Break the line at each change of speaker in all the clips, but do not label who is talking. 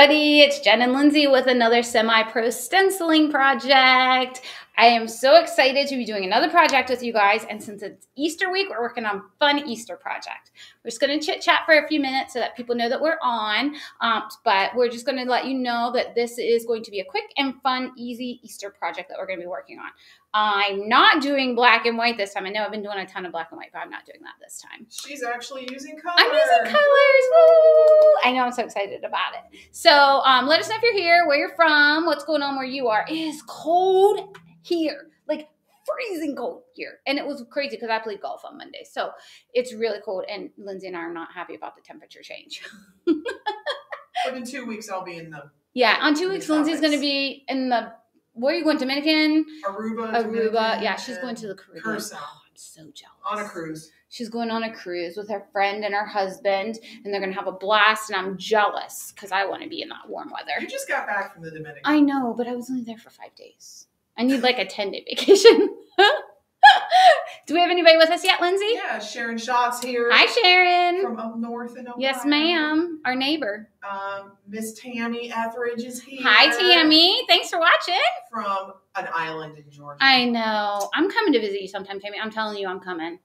everybody. It's Jen and Lindsey with another semi pro stenciling project. I am so excited to be doing another project with you guys. And since it's Easter week, we're working on fun Easter project. We're just going to chit chat for a few minutes so that people know that we're on. Um, but we're just going to let you know that this is going to be a quick and fun, easy Easter project that we're going to be working on. I'm not doing black and white this time. I know I've been doing a ton of black and white, but I'm not doing that this time.
She's actually using color.
I'm using colors. Woo! I know I'm so excited about it. So um, let us know if you're here, where you're from, what's going on where you are. It is cold here, like freezing cold here. And it was crazy because I played golf on Monday. So it's really cold. And Lindsey and I are not happy about the temperature change.
but in two weeks, I'll be in the.
Yeah, on two weeks, Lindsey's going to be in the where are you going? Dominican?
Aruba.
Aruba.
Dominican,
yeah, she's going to the Caribbean.
Curacao.
Oh, I'm so jealous.
On a cruise.
She's going on a cruise with her friend and her husband, and they're going to have a blast. And I'm jealous because I want to be in that warm weather.
You just got back from the Dominican.
I know, but I was only there for five days. I need like a 10 day vacation. Do we have anybody with us yet, Lindsey?
yeah, Sharon Shots here.
Hi, Sharon.
From up north in Ohio.
Yes, ma'am. Our neighbor.
Um, Miss Tammy Etheridge is here.
Hi, Tammy. Thanks for watching.
From an island in Georgia.
I know. I'm coming to visit you sometime, Tammy. I'm telling you, I'm coming.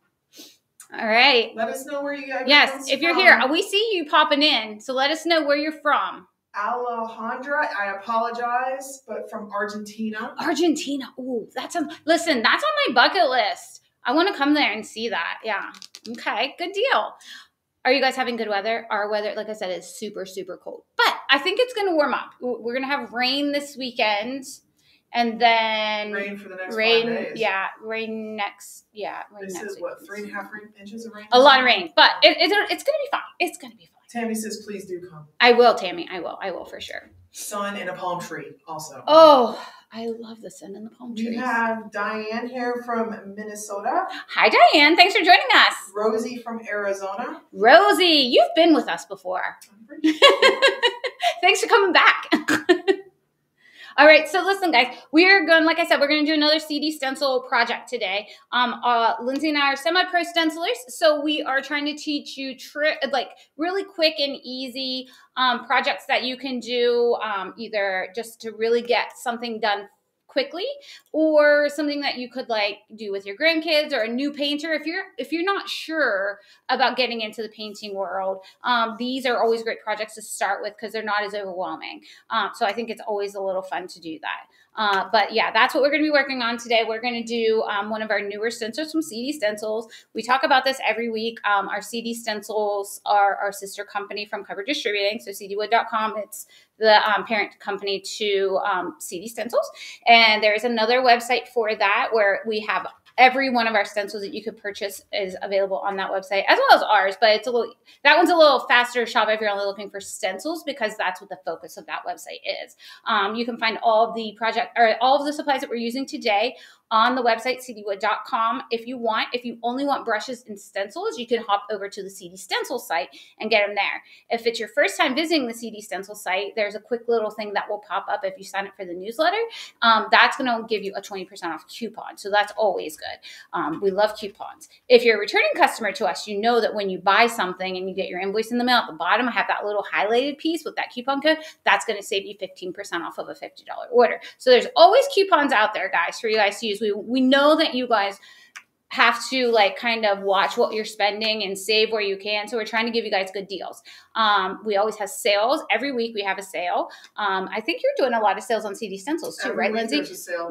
All right.
Let us know where you guys
Yes, if you're here, we see you popping in. So let us know where you're from.
Alejandra, I apologize, but from Argentina.
Argentina. Ooh, that's a listen. That's on my bucket list. I want to come there and see that. Yeah. Okay. Good deal. Are you guys having good weather? Our weather, like I said, is super, super cold. But I think it's going to warm up. We're going to have rain this weekend, and then
Rain for the next
rain. Yeah, rain next. Yeah, rain
This
next
is
week.
what three and a half inches of rain.
A lot of rain, but it, it, it's going to be fine. It's going to be fine.
Tammy says, "Please do come."
I will, Tammy. I will. I will for sure.
Sun and a palm tree, also.
Oh, I love the sun and the palm
tree.
We
have Diane here from Minnesota,
Hi, Diane. Thanks for joining us.
Rosie from Arizona.
Rosie, you've been with us before.
Sure.
Thanks for coming back. All right, so listen, guys, we're going, like I said, we're going to do another CD stencil project today. Um, uh, Lindsey and I are semi-pro stencilers, so we are trying to teach you like really quick and easy um, projects that you can do, um, either just to really get something done quickly or something that you could like do with your grandkids or a new painter. If you're if you're not sure about getting into the painting world um, these are always great projects to start with because they're not as overwhelming. Um, so i think it's always a little fun to do that uh, but yeah that's what we're going to be working on today. We're going to do um, one of our newer stencils from cd stencils. We talk about this every week. Um, our cd stencils are our sister company from cover distributing. So cdwood.com it's the um, parent company to um, cd stencils. And there is another website for that where we have every one of our stencils that you could purchase is available on that website as well as ours but it's a little that one's a little faster shop if you're only looking for stencils because that's what the focus of that website is. Um, you can find all of the project or all of the supplies that we're using today on the website cdwood.com if you want if you only want brushes and stencils you can hop over to the cd stencil site and get them there. If it's your first time visiting the cd stencil site there's a quick little thing that will pop up if you sign up for the newsletter. Um, that's going to give you a 20% off coupon so that's always good. Um, we love coupons. If you're a returning customer to us you know that when you buy something and you get your invoice in the mail at the bottom i have that little highlighted piece with that coupon code that's going to save you 15% off of a $50 order. So there's always coupons out there guys for you guys to use we, we know that you guys have to like kind of watch what you're spending and save where you can. So we're trying to give you guys good deals. Um, we always have sales every week. We have a sale. Um, I think you're doing a lot of sales on CD stencils too,
Every
right,
Lindsey?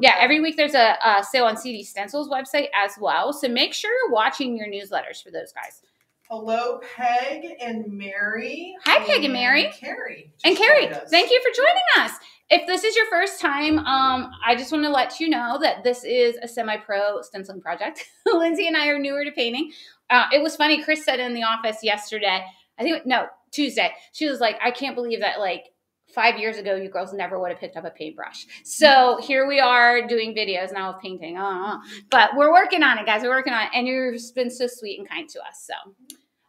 Yeah, every week there's a, a sale on CD Stencils website as well. So make sure you're watching your newsletters for those guys.
Hello, Peg and Mary.
Hi, Peg and Mary.
Carrie.
And Carrie, thank you for joining us. If this is your first time, um, I just want to let you know that this is a semi-pro stenciling project. Lindsey and I are newer to painting. Uh, it was funny. Chris said in the office yesterday. I think no Tuesday. She was like, "I can't believe that like." Five years ago, you girls never would have picked up a paintbrush. So here we are doing videos now of painting. Uh, but we're working on it, guys. We're working on it. And you've been so sweet and kind to us. So,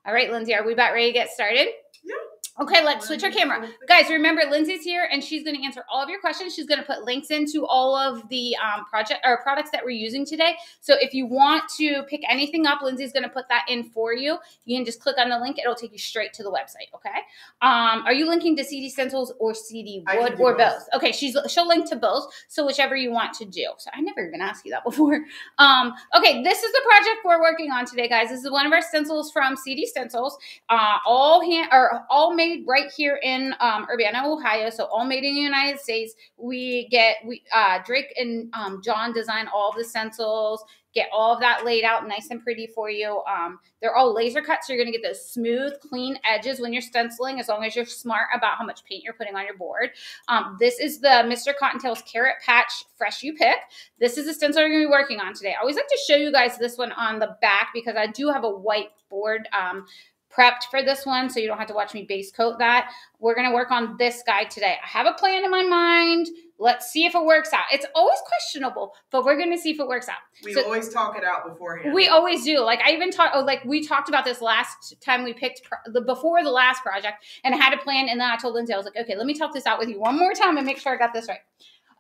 all right, Lindsey, are we about ready to get started? Okay, let's switch our camera. Guys, remember Lindsey's here and she's going to answer all of your questions. She's going to put links into all of the um, project or products that we're using today. So if you want to pick anything up, Lindsey's going to put that in for you. You can just click on the link. It'll take you straight to the website, okay? Um, are you linking to CD Stencils or CD Wood or
both.
both? Okay, she's she'll link to both. So whichever you want to do. So I never even asked you that before. Um, okay, this is the project we're working on today, guys. This is one of our stencils from CD Stencils. Uh, all hand or all made right here in um, Urbana, Ohio. So all made in the United States. We get we uh, Drake and um, John design all the stencils. Get all of that laid out nice and pretty for you. Um, they're all laser cut, so you're gonna get those smooth, clean edges when you're stenciling, as long as you're smart about how much paint you're putting on your board. Um, this is the Mr. Cottontail's Carrot Patch Fresh You Pick. This is the stencil we're gonna be working on today. I always like to show you guys this one on the back because I do have a white board um, prepped for this one, so you don't have to watch me base coat that. We're gonna work on this guy today. I have a plan in my mind. Let's see if it works out. It's always questionable, but we're gonna see if it works out.
We
So-
always talk it out beforehand.
We always do. Like I even talked. Oh, like we talked about this last time we picked the before the last project, and I had a plan. And then I told Lindsey, I was like, okay, let me talk this out with you one more time and make sure I got this right.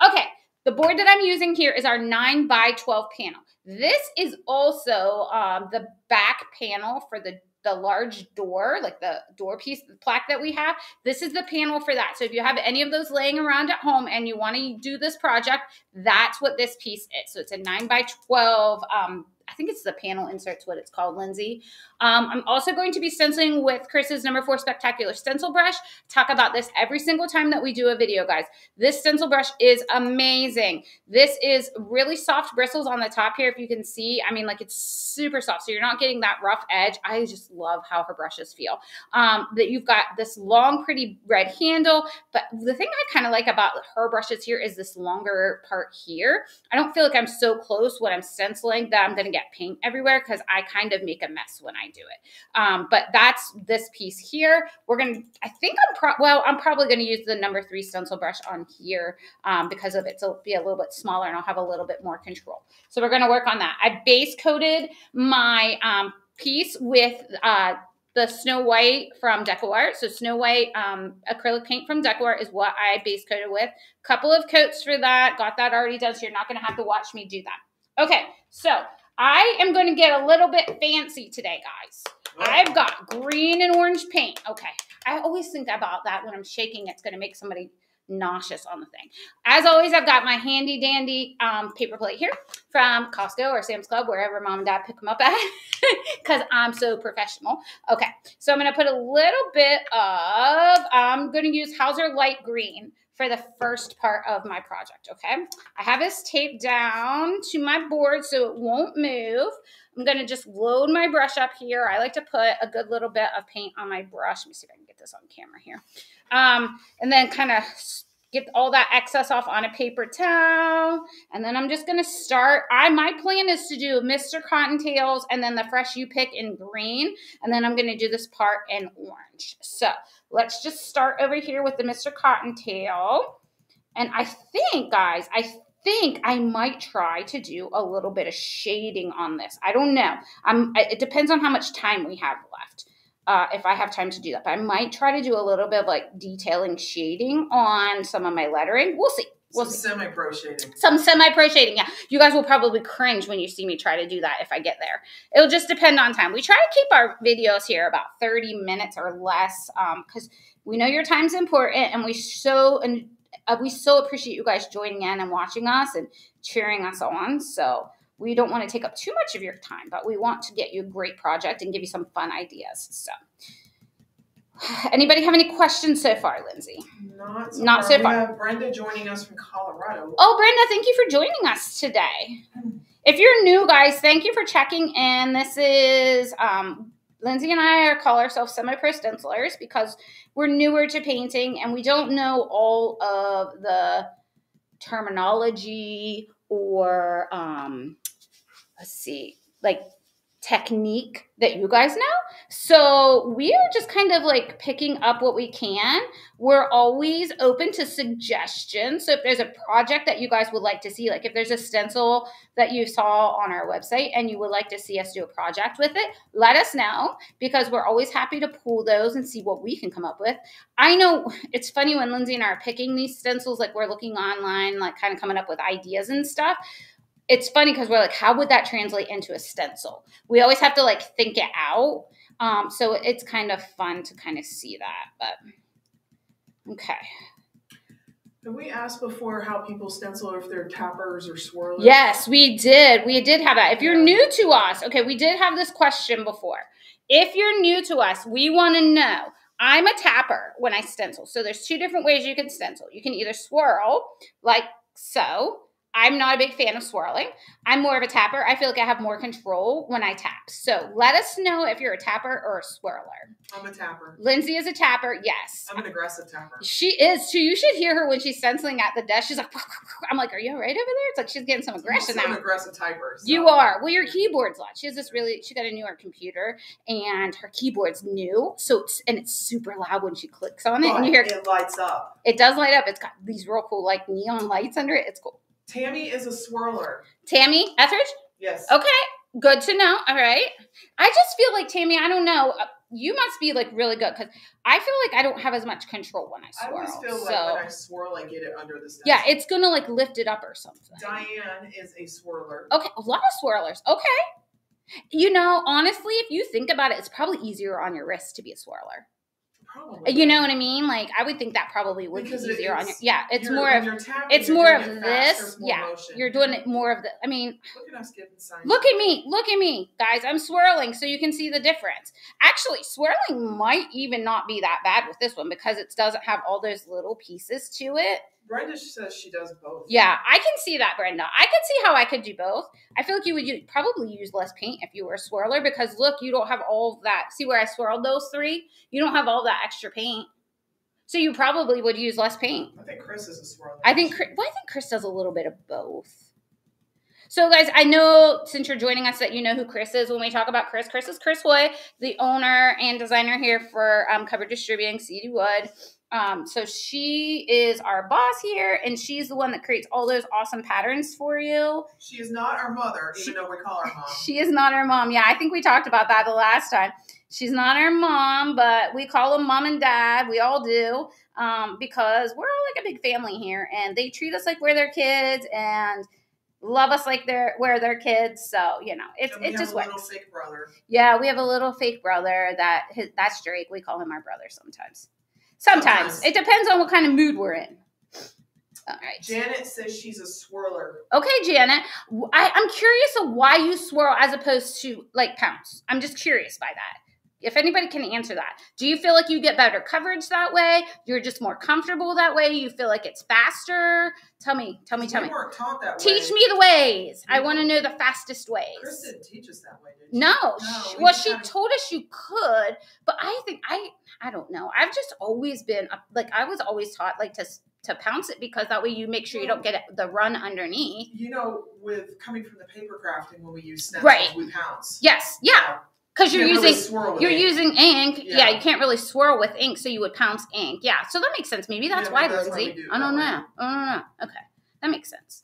Okay, the board that I'm using here is our nine by twelve panel. This is also um, the back panel for the the large door, like the door piece, the plaque that we have. This is the panel for that. So if you have any of those laying around at home and you want to do this project, that's what this piece is. So it's a nine by twelve. Um, I think it's the panel insert's what it's called, Lindsey. Um, I'm also going to be stenciling with Chris's number four spectacular stencil brush. Talk about this every single time that we do a video, guys. This stencil brush is amazing. This is really soft bristles on the top here, if you can see. I mean, like it's super soft, so you're not getting that rough edge. I just love how her brushes feel. Um, that you've got this long, pretty red handle, but the thing I kind of like about her brushes here is this longer part here. I don't feel like I'm so close when I'm stenciling that I'm going to get paint everywhere because I kind of make a mess when I do it. Um, but that's this piece here. We're going to, I think I'm, pro- well, I'm probably going to use the number three stencil brush on here um, because of it. So it'll be a little bit smaller and I'll have a little bit more control. So we're going to work on that. I base coated my um, piece with uh, the Snow White from DecoArt. So Snow White um, acrylic paint from DecoArt is what I base coated with. Couple of coats for that. Got that already done, so you're not going to have to watch me do that. Okay, so I am going to get a little bit fancy today, guys. I've got green and orange paint. Okay, I always think about that when I'm shaking. It's going to make somebody nauseous on the thing. As always, I've got my handy dandy um, paper plate here from Costco or Sam's Club, wherever mom and dad pick them up at, because I'm so professional. Okay, so I'm going to put a little bit of, I'm going to use Hauser Light Green for the first part of my project, okay? I have this taped down to my board so it won't move. I'm to just load my brush up here. I like to put a good little bit of paint on my brush. Let me see if I can get this on camera here. Um, and then kind of get all that excess off on a paper towel. And then I'm just going to start. I My plan is to do Mr. Cottontails and then the Fresh You Pick in green. And then I'm going to do this part in orange. So let's just start over here with the Mr. Cottontail. And I think, guys, I think I might try to do a little bit of shading on this. I don't know. I'm, it depends on how much time we have left. Uh, if I have time to do that, but I might try to do a little bit of like detailing shading on some of my lettering. We'll see. We'll
Some semi-pro shading.
Some semi pro shading. Yeah. You guys will probably cringe when you see me try to do that if I get there. It'll just depend on time. We try to keep our videos here about 30 minutes or less because we know your time's important and we so and uh, we so appreciate you guys joining in and watching us and cheering us on. So we don't want to take up too much of your time, but we want to get you a great project and give you some fun ideas. So anybody have any questions so far, Lindsey?
Not so
Not
far.
so
we
far.
have Brenda joining us from Colorado.
Oh, Brenda, thank you for joining us today. If you're new, guys, thank you for checking in. This is um, Lindsey and I are call ourselves semi-pro stencilers because we're newer to painting and we don't know all of the terminology or um, let's see, like technique that you guys know. So we are just kind of like picking up what we can. We're always open to suggestions. So if there's a project that you guys would like to see, like if there's a stencil that you saw on our website and you would like to see us do a project with it, let us know because we're always happy to pull those and see what we can come up with. I know it's funny when Lindsey and I are picking these stencils, like we're looking online, like kind of coming up with ideas and stuff it's funny because we're like, how would that translate into a stencil? We always have to like think it out. Um, so it's kind of fun to kind of see that. But okay.
Have we asked before how people stencil or if they're tappers or swirlers?
Yes, we did. We did have that. If you're new to us, okay, we did have this question before. If you're new to us, we want to know. I'm a tapper when I stencil. So there's two different ways you can stencil. You can either swirl like so, I'm not a big fan of swirling. I'm more of a tapper. I feel like I have more control when I tap. So let us know if you're a tapper or a swirler.
I'm a tapper.
Lindsey is a tapper, yes.
I'm an aggressive tapper.
She is too. You should hear her when she's stenciling at the desk. She's like, I'm like, are you all right over there? It's like she's getting some aggression
I'm an aggressive typer. So.
You are. Well, your keyboard's loud. She has this really. She got a newer computer, and her keyboard's new. So it's and it's super loud when she clicks on it,
But
and you hear
it lights up.
it does light up. It's got these real cool like neon lights under it. It's cool.
Tammy is a swirler.
Tammy Etheridge.
Yes.
Okay, good to know. All right. I just feel like Tammy. I don't know. uh, You must be like really good because I feel like I don't have as much control when I
I
swirl.
always feel like
so
when I swirl, I get it under the
yeah, it's gonna like lift it up or something.
Diane is a swirler.
Okay, a lot of swirlers. Okay. You know, honestly, if you think about it, it's probably easier on your wrist to be a swirler.
Probably.
You know what I mean? Like, I would think that probably would
Because
be easier on your. Yeah, it's more of. It's more of
it
this.
more
Yeah,
motion.
you're doing it more of the. I mean,
Look at us giving signs.
Look at me, look at me, guys. I'm swirling so you can see the difference. Actually, swirling might even not be that bad with this one because it doesn't have all those little pieces to it.
Brenda says she does both.
Yeah, I can see that, Brenda. I could see how I could do both. I feel like you would use, probably use less paint if you were a swirler because look, you don't have all that. See where I swirled those three? You don't have all that extra paint. So you probably would use less paint.
I think Chris is a swirler.
I think Chris, well, I think Chris does a little bit of both. So, guys, I know since you're joining us that you know who Chris is when we talk about Chris. Chris is Chris Haughey, the owner and designer here for um, Cover Distributing CD Wood. Um, so she is our boss here, and she's the one that creates all those awesome patterns for you.
She is not our mother, even
She-
though we call her mom.
She is not our mom. Yeah, I think we talked about that the last time. She's not our mom, but we call them mom and dad. We all do um, because we're all like a big family here, and they treat us like we're their kids and love us like they're we're their kids. So you know, it's it just
a little
works.
fake brother.
Yeah, we have a little fake brother that his, that's Drake. We call him our brother sometimes. Sometimes
Sometimes.
it depends on what kind of mood we're in. All right.
Janet says she's a swirler.
Okay, Janet. I, am curious of why you swirl as opposed to like pounce. I'm just curious by that. If anybody can answer that, do you feel like you get better coverage that way? You're just more comfortable that way. You feel like it's faster. Tell me, tell me, tell
we
me.
weren't taught that way.
Teach me the ways. I want to know the fastest ways.
Chris didn't teach us that way, did she?
No,
No, we
well, she told us you could, but I think I, I don't know. I've just always been like I was always taught like to to pounce it because that way you make sure you don't get the run underneath.
You know, with coming from the paper crafting, when we use stencils,
Right.
we pounce.
Yes, yeah, because you're
really
using
with
you're
it.
using ink. Yeah.
Yeah.
you can't really swirl with ink, so you would pounce ink. Yeah, so that makes sense. Maybe that's
Yeah,
why,
that's Lindsey. do
I don't
way.
know. I don't know. Okay, that makes sense.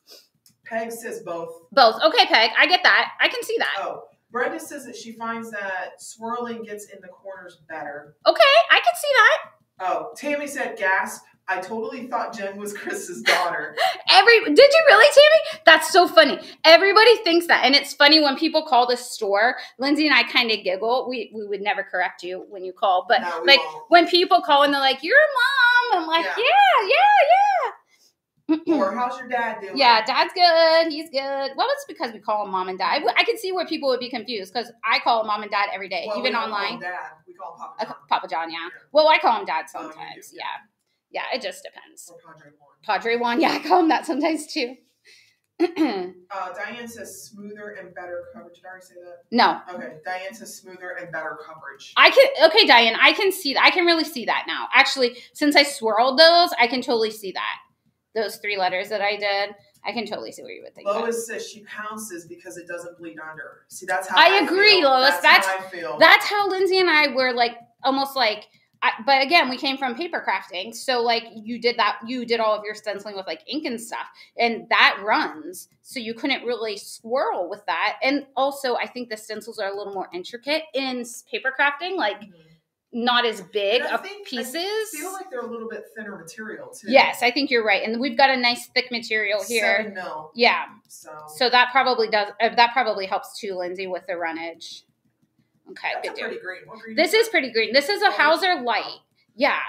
Peg says both.
Both. Okay, Peg, I get that. I can see that.
Oh, Brenda says that she finds that swirling gets in the corners better.
Okay, I can see that.
Oh, Tammy said gasp. I totally thought Jen was Chris's daughter.
Every did you really, Tammy? That's so funny. Everybody thinks that, and it's funny when people call the store. Lindsey and I kind of giggle. We we would never correct you when you call, but
No,
like
won't.
when people call and they're like, "You're a mom," I'm like,
Yeah.
"Yeah, yeah, yeah."
Or how's your dad doing?
Yeah, dad's good. He's good. Well, it's because we call him mom and dad. I, I could see where people would be confused because I call him mom and dad every day,
Well,
even
don't call him
online.
Dad. We call him Papa John.
ca- Papa John, yeah.
Yeah.
Well, I call him dad
Oh,
sometimes.
yeah.
yeah. Yeah, it just depends.
Or Padre Juan.
Padre Juan, yeah, I call him that sometimes too.
Uh, Diane says smoother and better coverage. Did I already say that?
no,
Okay. Diane says smoother and better coverage.
I can. Okay, Diane, I can see that. I can really see that now. Actually, since I swirled those, I can totally see that. Those three letters that I did. I can totally see what you would think.
Lois says she pounces because it doesn't bleed under. See, that's how
I agree,
feel.
Lois.
That's,
That's-
how I feel.
That's how Lindsey and I were like almost like. I, but again, we came from paper crafting, so like you did that, you did all of your stenciling with like ink and stuff, and that runs, so you couldn't really swirl with that. And also, I think the stencils are a little more intricate in paper crafting, like
Mhm.
not as big of
think- I
pieces.
feel like they're a little bit thinner material too.
yes, I think you're right, and we've got a nice thick material here.
Seven mil.
Yeah,
So,
so that probably does uh, that probably helps too, Lindsey, with the runnage. Okay,
that's
good deal.
pretty green. What green
This is pretty green. This is a Hauser Light. Yeah.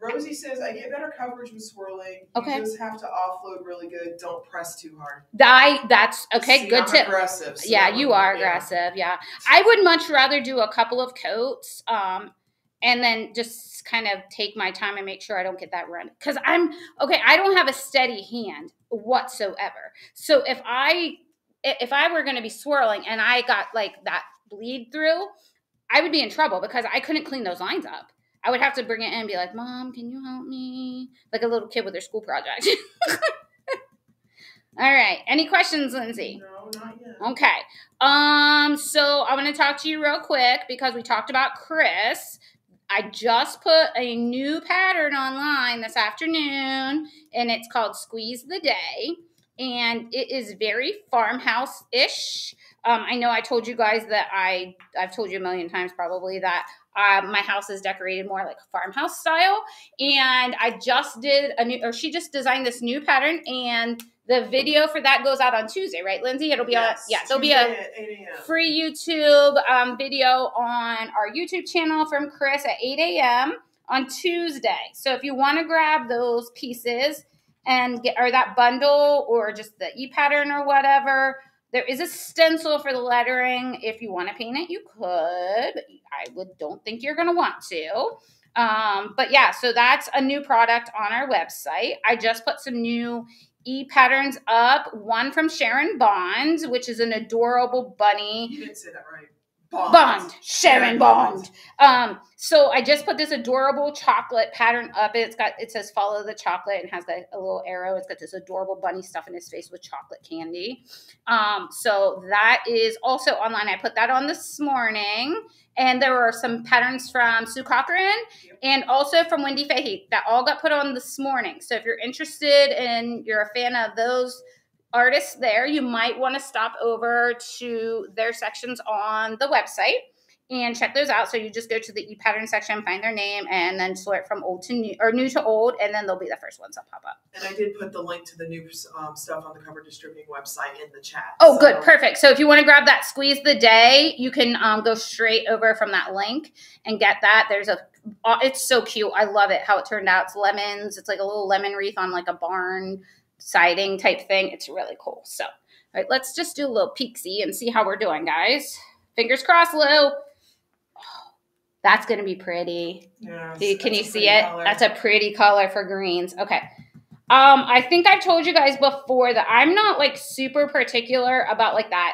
Rosie says I get better coverage with swirling.
Okay.
You just have to offload really good. Don't press too hard.
I that's okay,
See,
good
I'm
tip.
Aggressive. so
Yeah, you are
yeah.
aggressive. Yeah. I would much rather do a couple of coats um and then just kind of take my time and make sure I don't get that run cuz I'm okay, I don't have a steady hand whatsoever. So if i- if I were going to be swirling and I got like that bleed through, I would be in trouble because I couldn't clean those lines up. I would have to bring it in and be like, "Mom, can you help me?" Like a little kid with their school project. All right. Any questions, Lindsey?
No, not yet.
Okay. Um, so I want to talk to you real quick because we talked about Chris. I just put a new pattern online this afternoon and it's called Squeeze the Day. And it is very farmhouse-ish. Um, I know I told you guys that I I've told you a million times probably that uh, my house is decorated more like farmhouse style. And I just did a new or she just designed this new pattern and the video for that goes out on Tuesday, right, Lindsey? It'll be
Yes,
on, yeah, there'll be a
Tuesday at 8 a.m.
free YouTube um, video on our YouTube channel from Chris at 8 a.m. on Tuesday. So if you want to grab those pieces and get or that bundle or just the e pattern or whatever, there is a stencil for the lettering. If you want to paint it, you could. I would don't think you're going to want to. Um, but yeah, so that's a new product on our website. I just put some new e patterns up. One from Sharon Bond, which is an adorable bunny.
You didn't say that right. Bond.
Bond, Sharon Bond. Um, so I just put this adorable chocolate pattern up. It's got it says follow the chocolate and has a, a little arrow. It's got this adorable bunny stuff in his face with chocolate candy. Um, so that is also online. I put that on this morning. And there were some patterns from Sue Cochran and also from Wendy Fahey that all got put on this morning. So if you're interested and you're a fan of those artists there, you might want to stop over to their sections on the website and check those out. So you just go to the e pattern section, find their name, and then sort from old to new or new to old, and then they'll be the first ones that pop up.
And I did put the link to the new um, stuff on the cover distributing website in the chat.
Oh,
so-
good, perfect. So if you want to grab that squeeze the day, you can um, go straight over from that link and get that. There's a, it's so cute. I love it how it turned out. It's lemons. It's like a little lemon wreath on like a barn siding type thing. It's really cool. So, all right, let's just do a little peeksy and see how we're doing, guys. Fingers crossed, Lou. Oh, that's gonna be pretty.
Yeah,
you- can you see it?
color.
That's a pretty color for greens. Okay. Um, I think I've told you guys before that I'm not like super particular about like that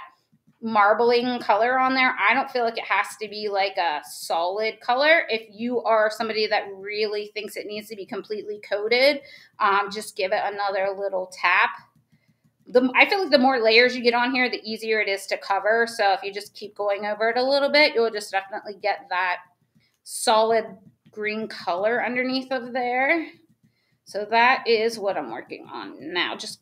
marbling color on there. I don't feel like it has to be like a solid color. If you are somebody that really thinks it needs to be completely coated, um, just give it another little tap. The, I feel like the more layers you get on here, the easier it is to cover. So if you just keep going over it a little bit, you'll just definitely get that solid green color underneath of there. So that is what I'm working on now. Just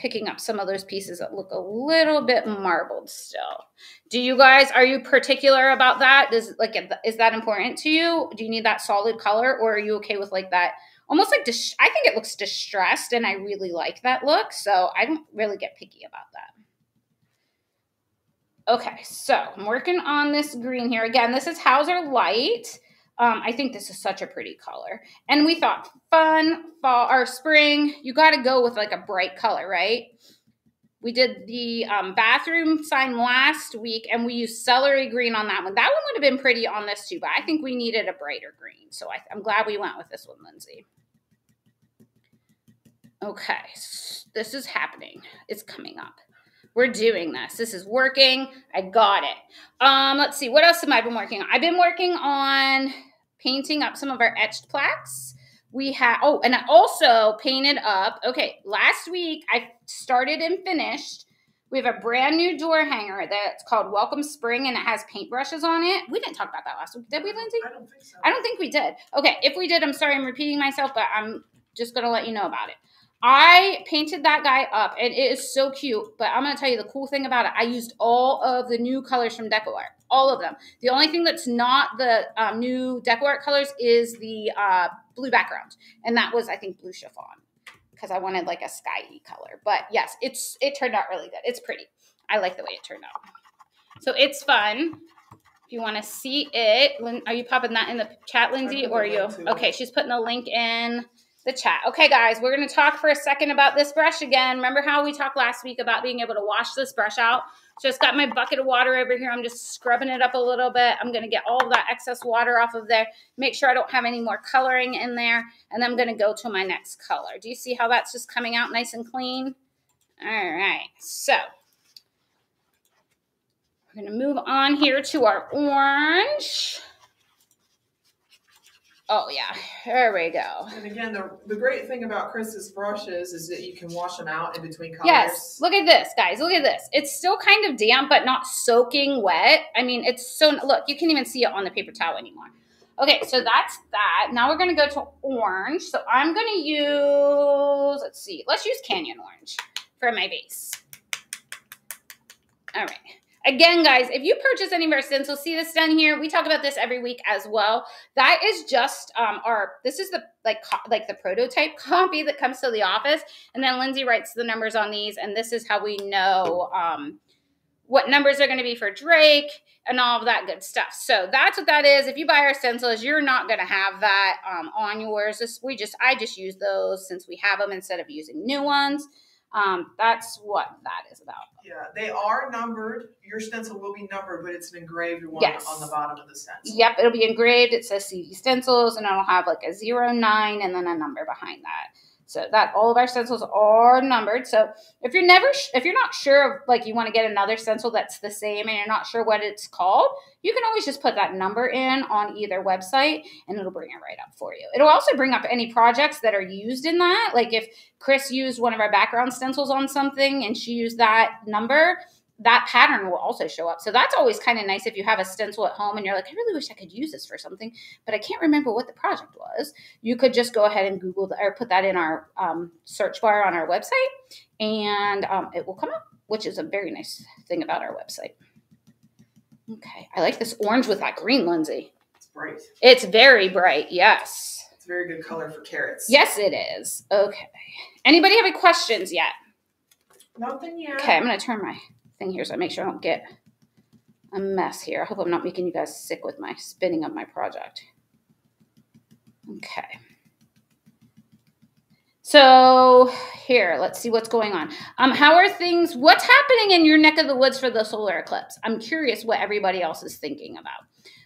picking up some of those pieces that look a little bit marbled still. Do you guys are you particular about that? Does like is that important to you? Do you need that solid color or are you okay with like that almost like I think it looks distressed and I really like that look, so I don't really get picky about that. Okay, so I'm working on this green here. Again, this is Hauser Light. Um, I think this is such a pretty color. And we thought fun, fall or spring, you got to go with like a bright color, right? We did the um, bathroom sign last week and we used celery green on that one. That one would have been pretty on this too, but I think we needed a brighter green. So I, I'm glad we went with this one, Lindsey. Okay, this is happening. It's coming up. We're doing this. This is working. I got it. Um, let's see. What else have I been working on? I've been working on painting up some of our etched plaques. we have, oh, and I also painted up. Okay, last week I started and finished. We have a brand new door hanger that's called Welcome Spring and it has paintbrushes on it. We didn't talk about that last week, did we, Lindsey?
I don't think so.
I don't think we did. Okay, if we did, I'm sorry I'm repeating myself, but I'm just gonna let you know about it. I painted that guy up and it is so cute, but I'm gonna tell you the cool thing about it. I used all of the new colors from DecoArt, all of them. The only thing that's not the um, new DecoArt colors is the uh, blue background, and that was I think blue chiffon because I wanted like a skyy color. But yes, it's it turned out really good. It's pretty. I like the way it turned out. So it's fun. If you want to see it, are you popping that in the chat,
Lindsey,
or are you? Okay, she's putting the link in the chat. Okay, guys, we're going to talk for a second about this brush again. Remember how we talked last week about being able to wash this brush out? Just got my bucket of water over here. I'm just scrubbing it up a little bit. I'm going to get all of that excess water off of there. Make sure I don't have any more coloring in there. And I'm going to go to my next color. Do you see how that's just coming out nice and clean? All right, so we're going to move on here to our orange. Oh, yeah, there we go.
And again, the, the great thing about Chris's brushes is that you can wash them out in between colors.
Yes, look at this, guys. Look at this. It's still kind of damp, but not soaking wet. I mean, it's so, look, you can't even see it on the paper towel anymore. Okay, so that's that. Now we're going to go to orange. So I'm going to use, let's see, let's use Canyon Orange for my base. All right. Again, guys, if you purchase any of our stencils, see this done here. We talk about this every week as well. That is just um, our. This is the like like the prototype copy that comes to the office, and then Lindsey writes the numbers on these, and this is how we know um, what numbers are going to be for Drake and all of that good stuff. So that's what that is. If you buy our stencils, you're not going to have that um, on yours. This, we just I just use those since we have them instead of using new ones. Um, that's what that is about.
Yeah, they are numbered. Your stencil will be numbered, but it's an engraved one
Yes.
on the bottom of the stencil.
Yep, it'll be engraved. It says CD stencils, and it'll have like a zero nine and then a number behind that. So that all of our stencils are numbered. So if you're never, if you're not sure of like you want to get another stencil that's the same and you're not sure what it's called, you can always just put that number in on either website and it'll bring it right up for you. It'll also bring up any projects that are used in that. Like if Chris used one of our background stencils on something and she used that number, that pattern will also show up. So that's always kind of nice if you have a stencil at home and you're like, I really wish I could use this for something, but I can't remember what the project was. You could just go ahead and Google the, or put that in our um, search bar on our website and um, it will come up, which is a very nice thing about our website. Okay, I like this orange with that green, Lindsey.
It's bright.
It's very bright, yes.
It's a very good color for carrots.
Yes, it is. Okay. Anybody have any questions yet?
Nothing yet.
Okay, I'm gonna turn my thing here so I make sure I don't get a mess here. I hope I'm not making you guys sick with my spinning of my project. Okay. So here, let's see what's going on. Um, how are things? What's happening in your neck of the woods for the solar eclipse? I'm curious what everybody else is thinking about.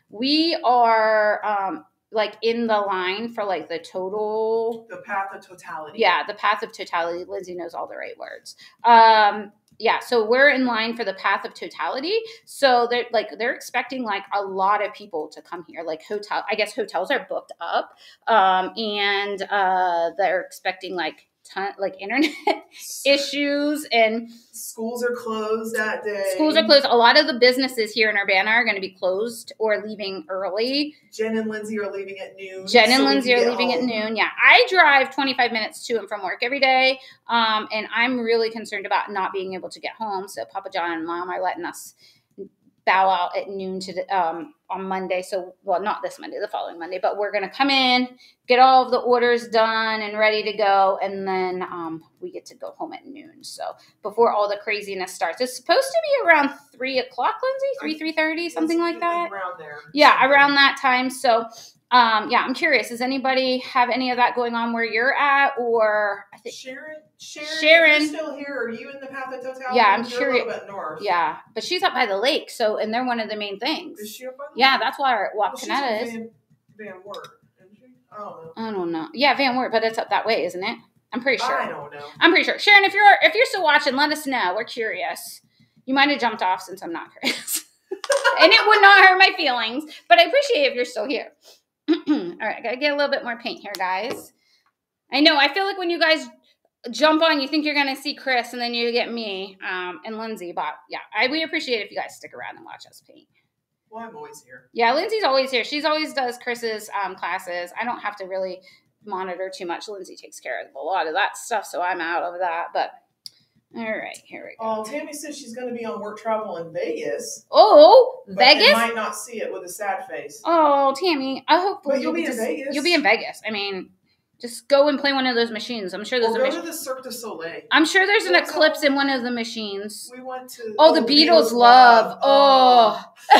We are um, like in the line for like the total
The path of totality.
yeah, the path of totality. Lindsey knows all the right words. Um, yeah, so we're in line for the path of totality. So they're like they're expecting like a lot of people to come here. Like hotel, I guess hotels are booked up, um, and uh, they're expecting like ton like internet issues and
Schools are closed that day.
schools are closed. A lot of the businesses here in Urbana are going to be closed or leaving early.
Jen and Lindsey are leaving at noon.
Jen and
so Lindsey
are leaving at noon. Yeah, I drive 25 minutes to and from work every day, um, and I'm really concerned about not being able to get home. So Papa John and Mom are letting us bow out at noon to the, um, on Monday. So well, not this Monday, the following Monday, but we're gonna come in, get all of the orders done and ready to go, and then um, we get to go home at noon. So before all the craziness starts, it's supposed to be around three o'clock, Lindsey, three three thirty, something like that.
Around there.
Yeah, around that time. So, um, yeah, I'm curious. Does anybody have any of that going on where you're at, or I think,
Sharon, Sharon,
Sharon.
Still here. Are you in the path of totality?
Yeah, I'm curious-
A little bit north.
yeah, but she's up by the lake, so and they're one of the main things.
Is she up by the
Yeah,
lake?
that's why our
Well, in
Wapakoneta is.
Van, Van Wert, isn't she? I don't know.
I don't know. Yeah, Van Wert, but it's up that way, isn't it? I'm pretty sure.
I don't know.
I'm pretty sure. Sharon, if you're if you're still watching, let us know. We're curious. You might have jumped off since I'm not curious. and it would not hurt my feelings, but I appreciate if you're still here. All right, I gotta get a little bit more paint here, guys. I know. I feel like when you guys jump on, you think you're going to see Chris, and then you get me um, and Lindsey. But yeah, I we appreciate if you guys stick around and watch us paint.
Well, I'm always here.
Yeah, Lindsey's always here. She's always does Chris's um, classes. I don't have to really monitor too much. Lindsey takes care of a lot of that stuff, so I'm out of that. But all right, here we go.
Oh, Tammy says she's going to be on work travel in Vegas.
Oh, Vegas.
Might not see it with a sad face.
Oh, Tammy, I hope
But you'll be in Vegas.
You'll be in Vegas. I mean, just go and play one of those machines. I'm sure there's
We'll
a
go
machine.
to the Cirque du Soleil.
I'm sure there's an eclipse in one of the machines.
We went to.
Oh, the Beatles love. Oh.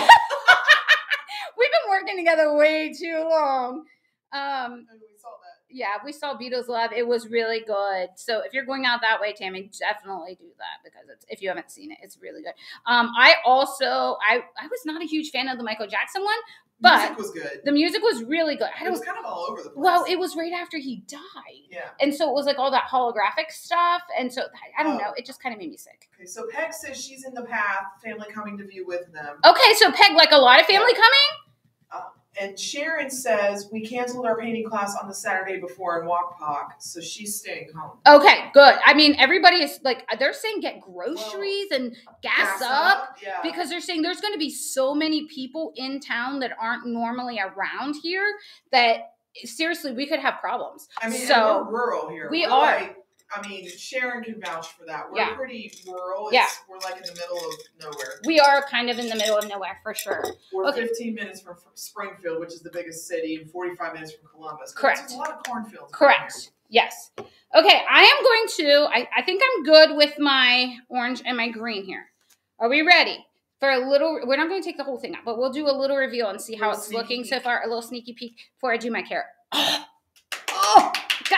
We've been working together way too long. Um,
And we saw that.
Yeah, we saw Beatles Love. It was really good. So if you're going out that way, Tammy, definitely do that because it's if you haven't seen it, it's really good. Um, I also I I was not a huge fan of the Michael Jackson one. But-
Music was good.
The music was really good. I
It was kind of all over the place.
Well, it was right after he died,
yeah.
and so it was like all that holographic stuff, and so I- I don't
Oh.
know. It just kind of made me sick.
Okay, so Peg says she's in the path. Family coming to view with them.
Okay, so Peg, like a lot of family coming.
And Sharon says we canceled our painting class on the Saturday before in Wapak, so she's staying home.
Okay, good. I mean, everybody is like they're saying get groceries and gas,
Gas
up.
Yeah.
because they're saying there's going to be so many people in town that aren't normally around here that seriously we could have problems.
I mean,
so
we're rural here.
we
We're
are.
Like, I mean, Sharon can vouch for that. We're
Yeah.
pretty rural.
Yeah.
It's, We're like in the middle of nowhere.
we are kind of in the middle of nowhere for sure.
We're
Okay.
15 minutes from Springfield, which is the biggest city, and 45 minutes from Columbus.
Correct.
There's a lot of cornfields.
Correct. Yes. Okay, I am going to, I, I think I'm good with my orange and my green here. Are we ready? For a little, we're not going to take the whole thing out, but we'll do a little reveal and see how it's
sneaky
looking so far. A little sneaky peek before I do my carrot. Ah!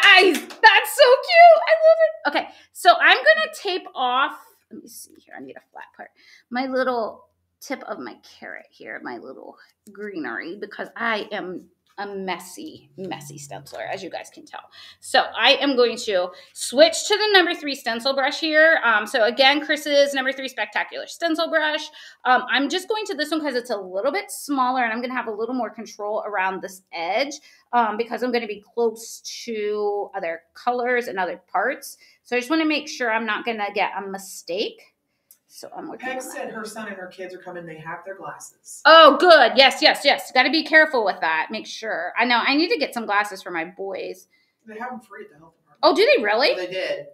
Guys, that's so cute. I love it. Okay, so I'm going to tape off. Let me see here. I need a flat part. My little tip of my carrot here, my little greenery, because I am a messy, messy stenciler, as you guys can tell. So I am going to switch to the number three stencil brush here. Um, so again, Chris's number three spectacular stencil brush. Um, I'm just going to this one because it's a little bit smaller and I'm going to have a little more control around this edge um, because I'm going to be close to other colors and other parts. So I just want to make sure I'm not going to get a mistake. So I'm looking.
Peg said her son and her kids are coming. They have their glasses.
Oh, good. Yes, yes, yes. Got to be careful with that. Make sure. I know. I need to get some glasses for my boys.
They have them free at the health department.
Oh, do they really?
They did.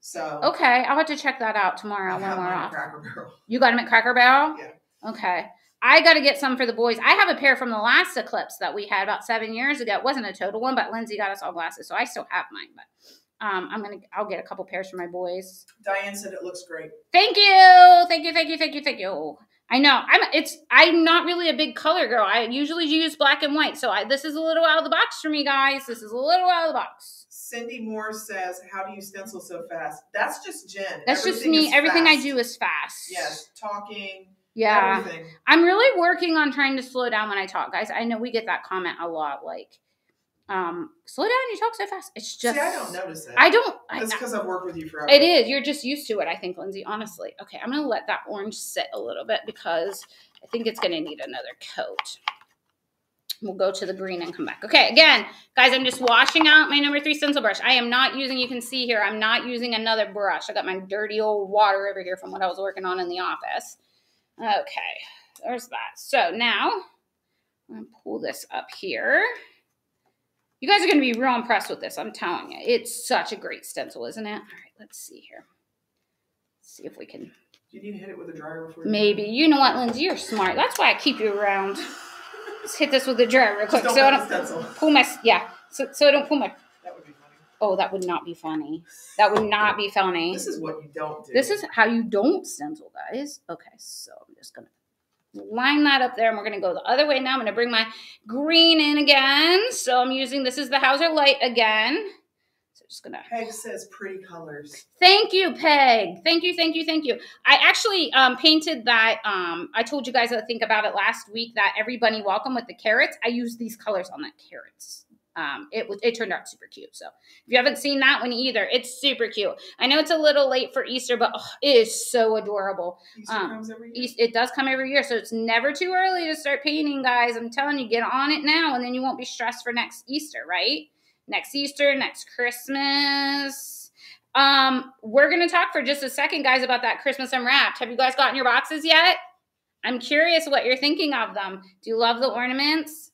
So.
Okay, I'll have to check that out tomorrow when we're off.
Cracker Barrel.
You got them at Cracker Barrel?
Yeah.
Okay. I got to get some for the boys. I have a pair from the last eclipse that we had about seven years ago. It wasn't a total one, but Lindsey got us all glasses, so I still have mine. But um, I'm gonna, I'll get a couple pairs for my boys.
Diane said it looks great.
Thank you, thank you, thank you, thank you, thank you. I know I'm. It's. I'm not really a big color girl. I usually use black and white, so I, this is a little out of the box for me, guys. This is a little out of the box.
Cindy Moore says, "How do you stencil so fast?" That's just Jen.
That's just me. Everything I do is fast.
Yes, talking.
Yeah.
Everything.
I'm really working on trying to slow down when I talk, guys. I know we get that comment a lot, like, um, slow down, you talk so fast. It's just
See, I don't notice it.
I don't. I,
That's because I've worked with you forever.
it is. You're just used to it, I think, Lindsey. Honestly, okay. I'm gonna let that orange sit a little bit because I think it's gonna need another coat. We'll go to the green and come back. Okay, again, guys, I'm just washing out my number three stencil brush. I am not using. You can see here, I'm not using another brush. I got my dirty old water over here from what I was working on in the office. Okay, there's that. So now I'm gonna pull this up here. You guys are gonna be real impressed with this. I'm telling you, it's such a great stencil, isn't it? All right, let's see here. Let's see if we can.
Do you need to hit it with a dryer before?
Maybe you know what, Lindsey, you're smart. That's why I keep you around. Let's hit this with a dryer real quick, so I don't
stencil.
pull my yeah, so so I don't pull my.
That would be funny.
Oh, that would not be funny. That would not be funny.
This is what you don't do.
This is how you don't stencil, guys. Okay, so I'm just gonna line that up there, and we're gonna go the other way now. I'm gonna bring my green in again. So I'm using this is the Hauser Light again. So just gonna.
Peg says pretty colors.
Thank you, Peg. Thank you, thank you, thank you. I actually um, painted that. Um, I told you guys to think about it last week. That every bunny welcome with the carrots. I used these colors on that carrots. Um, it was it turned out super cute. So if you haven't seen that one either, it's super cute. I know it's a little late for Easter, but oh, it is so adorable.
Easter
Um,
comes every year.
It does come every year, so it's never too early to start painting, guys. I'm telling you, get on it now, and then you won't be stressed for next Easter, right? next Easter, next Christmas. Um, we're gonna talk for just a second, guys, about that Christmas unwrapped. Have you guys gotten your boxes yet? I'm curious what you're thinking of them. Do you love the ornaments?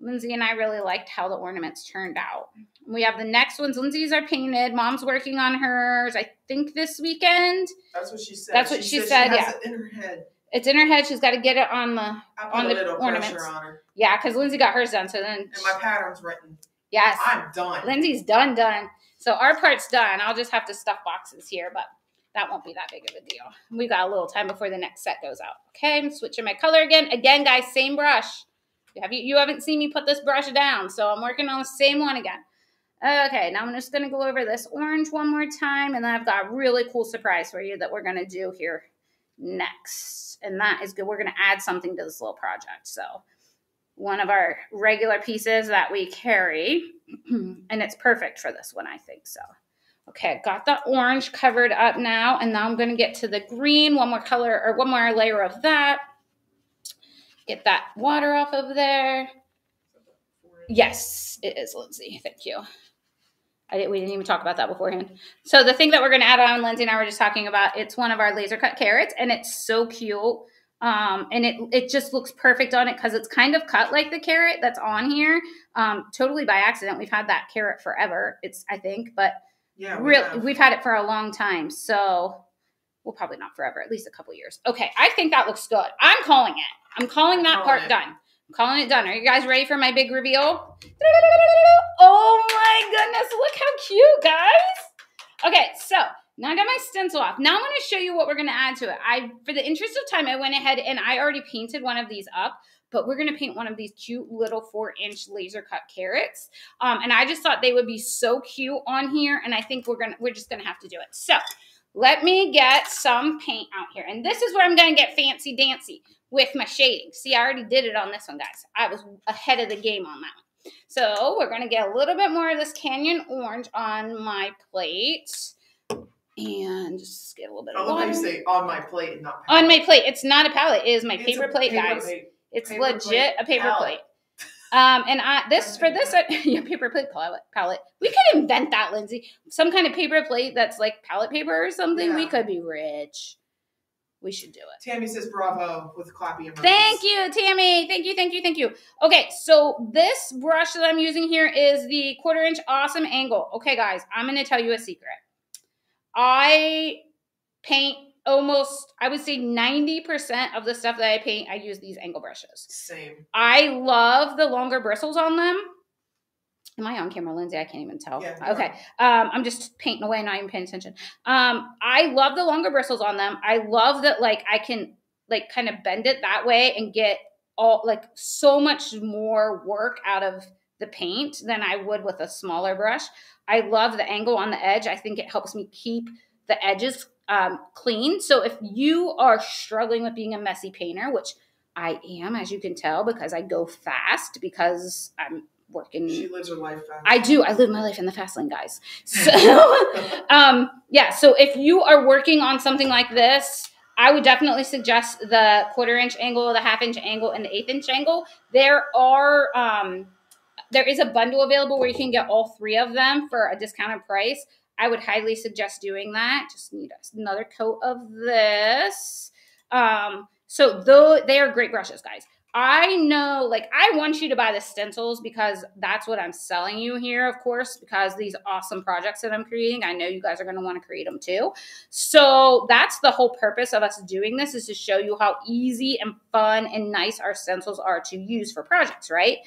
Lindsey and I really liked how the ornaments turned out. We have the next ones. Lindsey's are painted. Mom's working on hers. I think this weekend.
That's what she said.
That's what she
said.
said,
She
yeah.
it in her head.
It's in her head. She's got to get it on the On the
little
ornaments.
pressure on her,
yeah, because Lindsey got hers done. So then,
and my pattern's written.
yes,
I'm done.
Lindsey's done, done. So our part's done. I'll just have to stuff boxes here, but that won't be that big of a deal. We got a little time before the next set goes out. Okay, I'm switching my color again. Again, guys, same brush. Have you you haven't seen me put this brush down, so I'm working on the same one again. Okay, now I'm just gonna go over this orange one more time, and then I've got a really cool surprise for you that we're gonna do here next. And that is good. We're gonna add something to this little project. So one of our regular pieces that we carry, and it's perfect for this one, I think so. Okay, got the orange covered up now, and now I'm gonna get to the green, one more color or one more layer of that. Get that water off of there. Yes, it is, Lindsey. Thank you. I didn't, we didn't even talk about that beforehand. So the thing that we're going to add on, Lindsey and I were just talking about, it's one of our laser cut carrots, and it's so cute. Um, and it it just looks perfect on it because it's kind of cut like the carrot that's on here. Um, totally by accident. We've had that carrot forever. It's I think, but
Yeah, we
really we've had it for a long time. So well, probably not forever, at least a couple years. Okay, I think that looks good. I'm calling it. I'm calling that part
it.
done. I'm calling it done. Are you guys ready for my big reveal? Oh my goodness, look how cute, guys. Okay, so now I got my stencil off. Now I'm going to show you what we're going to add to it. I, for the interest of time, I went ahead and I already painted one of these up, but we're going to paint one of these cute little four inch laser cut carrots. Um, and I just thought they would be so cute on here. And I think we're going to, we're just going to have to do it. So let me get some paint out here. And this is where I'm going to get fancy dancy with my shading. See, I already did it on this one, guys. I was ahead of the game on that one. So we're going to get a little bit more of this Canyon Orange on my plate. And just get a little bit
I
of
love how you say on my plate and not
On my plate. It's not a palette. It is my
It's
paper plate,
paper
guys.
plate.
It's
paper
legit
plate
a paper
palette.
plate. Um, and I this for this yeah, paper plate palette palette. We could invent that, Lindsey. Some kind of paper plate that's like palette paper or something. We could be rich. We should do it.
Tammy says bravo with clappy emojis.
Thank you, Tammy. Thank you, thank you, thank you. Okay, so this brush that I'm using here is the quarter inch awesome angle. Okay, guys, I'm gonna tell you a secret. I paint almost, I would say 90% of the stuff that I paint, I use these angle brushes.
Same.
I love the longer bristles on them. Am I on camera, Lindsey? I can't even tell.
Yeah,
okay. Um, I'm just painting away, not even paying attention. Um, I love the longer bristles on them. I love that, like, I can, like, kind of bend it that way and get all, like, so much more work out of the paint than I would with a smaller brush. I love the angle on the edge. I think it helps me keep the edges um, clean. So if you are struggling with being a messy painter, which I am, as you can tell, because I go fast because I'm working.
She lives her life fast.
I do. I live my life in the fast lane, guys. So, um, yeah. So if you are working on something like this, I would definitely suggest the quarter inch angle, the half inch angle, and the eighth inch angle. There are um, there is a bundle available where you can get all three of them for a discounted price. I would highly suggest doing that. Just need another coat of this. Um, so though they are great brushes, guys. I know, like, I want you to buy the stencils because that's what I'm selling you here, of course, because these awesome projects that I'm creating, I know you guys are going to want to create them too. So that's the whole purpose of us doing this is to show you how easy and fun and nice our stencils are to use for projects, right?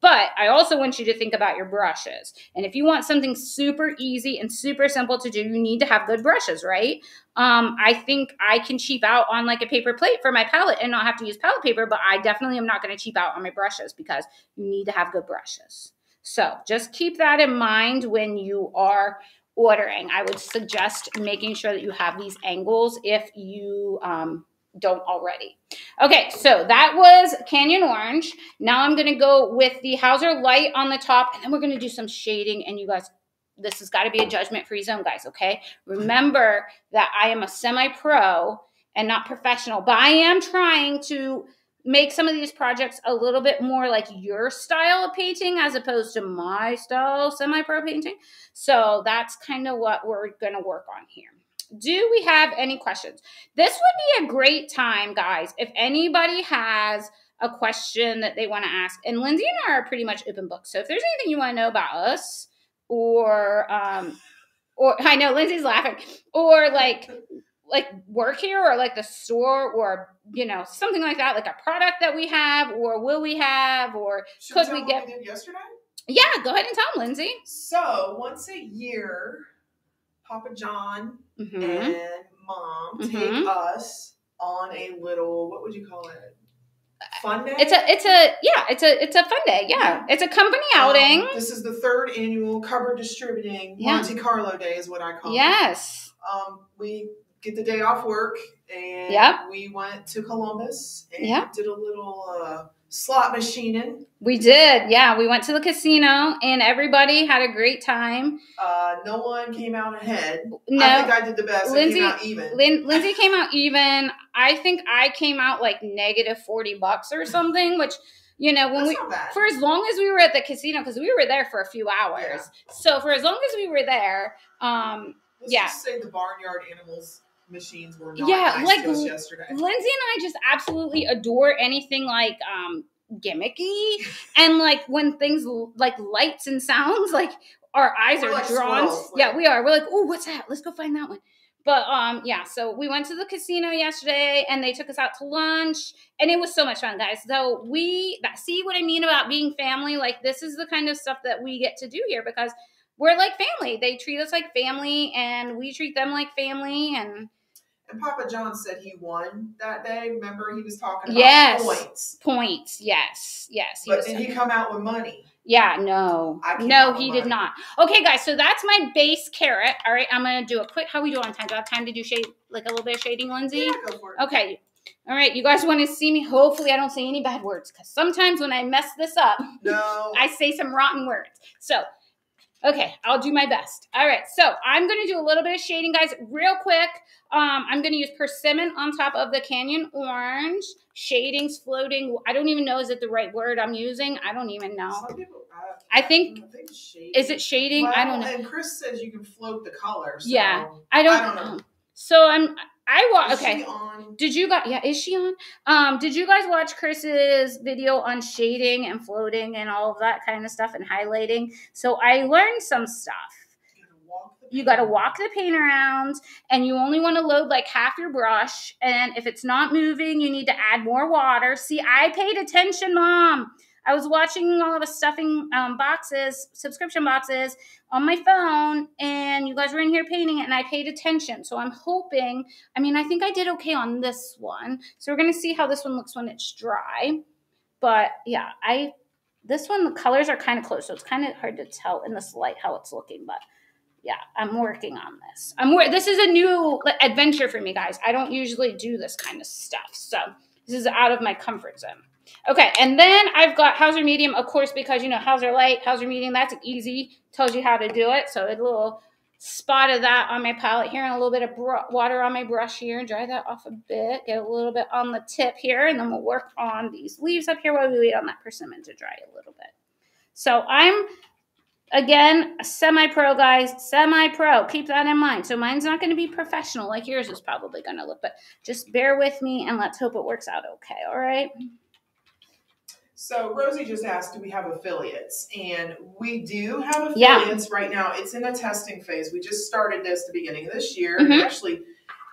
But I also want you to think about your brushes. And if you want something super easy and super simple to do, you need to have good brushes, right? Um, I think I can cheap out on like a paper plate for my palette and not have to use palette paper, but I definitely am not going to cheap out on my brushes because you need to have good brushes. So just keep that in mind when you are ordering. I would suggest making sure that you have these angles if you um, don't already. Okay, so that was Canyon Orange. Now I'm going to go with the Hauser Light on the top, and then we're going to do some shading, and you guys, this has got to be a judgment-free zone, guys, okay? Remember that I am a semi-pro and not professional, but I am trying to make some of these projects a little bit more like your style of painting as opposed to my style semi pro painting. So that's kind of what we're going to work on here. Do we have any questions? This would be a great time, guys, if anybody has a question that they want to ask. And Lindsey and I are pretty much open books. So if there's anything you want to know about us or um or I know Lindsey's laughing or like like work here or like the store or you know something like that like a product that we have or will we have or
Should
could we
what
get
did yesterday?
yeah go ahead and tell them lindsey
So once a year, Papa John
hmm
and Mom
Mhm.
take us on a little what would you call it? Fun day.
it's a it's a yeah it's a it's a fun day yeah it's a company outing
Um, this is the third annual cover Distributing
Yeah.
Monte Carlo Day is what I call it.
yes
Um, we get the day off work and
Yep.
we went to Columbus and
Yep.
did a little uh, slot machining.
we did yeah we went to the casino and everybody had a great time
Uh, no one came out ahead. I
no
think I did the best.
Lindsey-
I came out even.
Lin- Lindsey came out even. I think I came out like negative 40 bucks or something, which, you know, when
That's
we, for as long as we were at the casino, because we were there for a few hours.
Yeah.
So for as long as we were there, um,
Let's
yeah.
just say the barnyard animals machines were not
Yeah,
nice
like,
to us yesterday.
Lindsey and I just absolutely adore anything like, um, gimmicky. And like when things like lights and sounds like our eyes
We're
are
like
drawn
squirrels,
yeah we are. We're like oh what's that? Let's go find that one. But um yeah so we went to the casino yesterday and they took us out to lunch and it was so much fun guys. So we that see what i mean about being family? Like this is the kind of stuff that we get to do here because we're like family. They treat us like family and we treat them like family and
And Papa John said he won that day. Remember, he was talking about
Yes.
points.
points yes yes he
But did he come out with money?
Yeah, no. No, he did not. Okay, guys, so that's my base carrot. All right, I'm gonna do a quick how we do on time. Do I have time to do shade like a little bit of shading, Lindsey?
Yeah, go for it.
Okay. All right, you guys want to see me? Hopefully, I don't say any bad words because sometimes when I mess this up,
No.
I say some rotten words. So, okay, I'll do my best. All right, so I'm going to do a little bit of shading, guys, real quick. Um, I'm going to use persimmon on top of the Canyon Orange. Shading's floating. I don't even know is it the right word I'm using. I don't even know.
Some people, uh,
I think
I think
is it shading? I don't know.
And Chris says you can float the color. So
Yeah, I don't,
I don't know.
know. So I'm. I wa
Is
okay. Did you guys? Yeah, is she on? Um, did you guys watch Chris's video on shading and floating and all of that kind of stuff and highlighting? So I learned some stuff.
You gotta walk the
You got to walk the paint around, and you only want to load like half your brush. And if it's not moving, you need to add more water. See, I paid attention, mom. I was watching all of the stuffing um, boxes, subscription boxes on my phone, and you guys were in here painting it, and I paid attention. So I'm hoping, I mean, I think I did okay on this one. So we're going to see how this one looks when it's dry. But yeah, I, this one, the colors are kind of close, so it's kind of hard to tell in this light how it's looking, but yeah, I'm working on this. I'm this is a new adventure for me, guys. I don't usually do this kind of stuff, so this is out of my comfort zone. Okay, and then I've got Hauser Medium, of course, because you know Hauser Light, Hauser Medium. That's easy. Tells you how to do it. So a little spot of that on my palette here, and a little bit of water on my brush here. And dry that off a bit. Get a little bit on the tip here, and then we'll work on these leaves up here while we wait on that persimmon to dry a little bit. So I'm Again, semi-pro guys, semi-pro. Keep that in mind. So mine's not going to be professional like yours is probably going to look, but just bear with me and let's hope it works out okay. All right.
So Rosie just asked, do we have affiliates? And we do have
Yeah.
affiliates right now. It's in a testing phase. We just started this the beginning of this year.
Mhm.
Actually,